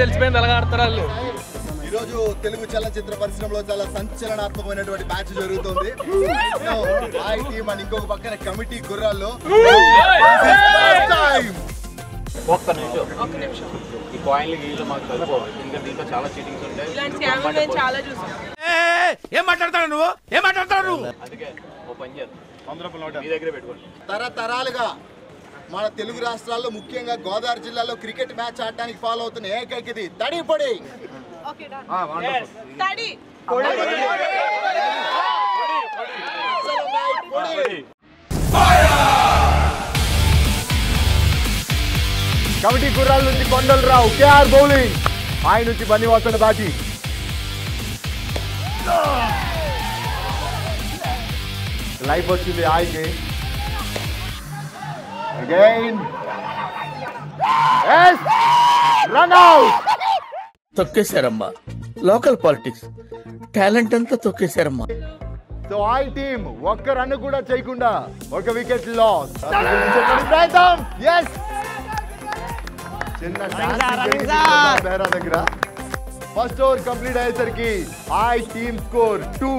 తెలిసిపోయింది అలాగ ఆడతారు వాళ్ళు? ఈరోజు తెలుగు చలనచిత్ర పరిశ్రమలో చాలా సంచలనాత్మకమైనటువంటి మ్యాచ్ జరుగుతుంది. ఆ టీం అని ఇంకొక పక్కన కమిటీ గుర్రాల్లో. ఒక్క నిమిషం. ఈ కాయిన్లు మాకు ఇంకా దీంట్లో చాలా చీటింగ్స్ ఉంటాయి. ఇలాంటి మేము చాలా చూసాం. ఏం మాట్లాడతాడు నువ్వు? ఏం మాట్లాడతాడు నువ్వు? అందుకే ఓ పని చేద్దాం. మీ దగ్గరే పెట్టుకోండి. తరతరాలుగా మన తెలుగు రాష్ట్రాల్లో ముఖ్యంగా గోదావరి జిల్లాలో క్రికెట్ మ్యాచ్ ఆడటానికి ఫాలో అవుతున్న ఏకైకది తడి పొడి. కమిటీ గుర్రాల నుంచి కొండలరావు కేఆర్ బౌలింగ్. ఆయన నుంచి బన్నివాసన బ్యాటింగ్ లైఫ్ వచ్చింది ఆయనకి అగైన్ రన్ అవుట్ తొక్కేశారమ్మా. లోకల్ పాలిటిక్స్ టాలెంట్ అంతా తొక్కేశారమ్మా. సో ఐ టీమ్ ఒక్క రన్ కూడా చేయకుండా ఒక వికెట్ లాస్ ప్రయత్నం ఎస్ చిన్న దగ్గర. ఫస్ట్ ఓవర్ కంప్లీట్ అయ్యేసరికి I team score two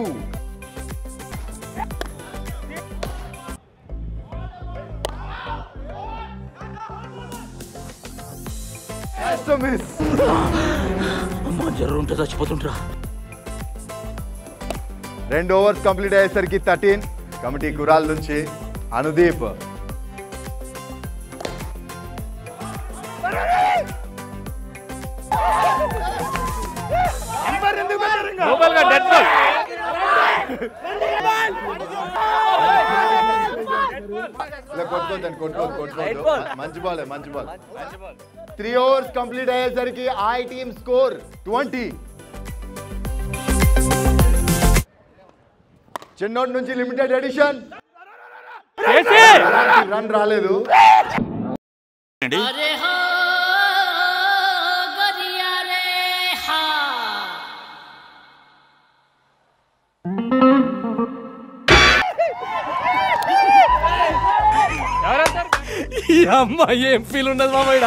miss అమ్మా జ్వరం ఉంటే చచ్చిపోతుంటరా రెండు ఓవర్స్ కంప్లీట్ అయ్యేసరికి థర్టీన్ కమిటీ గురాల నుంచి అనుదీప్. మంచి బాల్ మంచి బాల్ త్రీ ఓవర్స్ కంప్లీట్ అయ్యేసరికి ఐ టీమ్ స్కోర్ ట్వంటీ చిన్నోటి నుంచి లిమిటెడ్ ఎడిషన్ రన్ రాలేదు. ఈ అమ్మ ఏం ఫీల్ ఉండదు మామ ఈడ.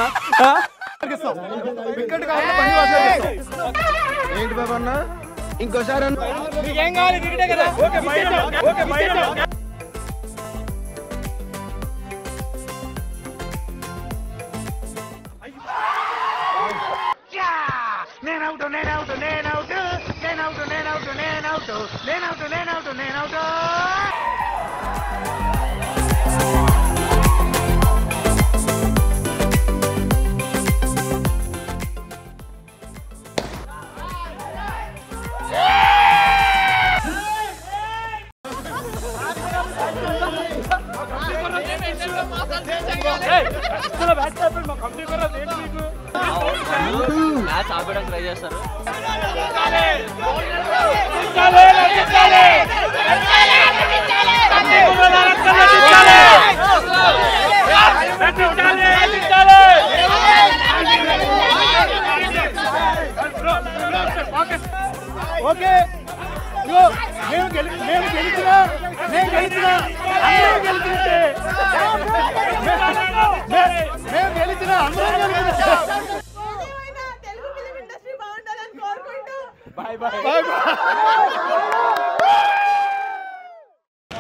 ఏంటి బాబు అన్న ఇంకోసారి అన్న నీకేం కావాలి వికెటే కదా ఓకే బయట ఓకే బయట మ్యాచ్ ఆపేయడానికి ట్రై చేస్తారు. bye. Bye bye.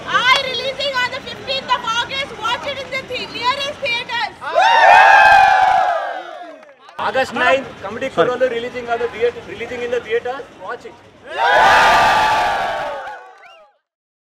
I releasing on the 15th of August. Watch it in the nearest theaters. August 9th, comedy Kurolu releasing on the theater, releasing in the theaters. Watch it. Yeah!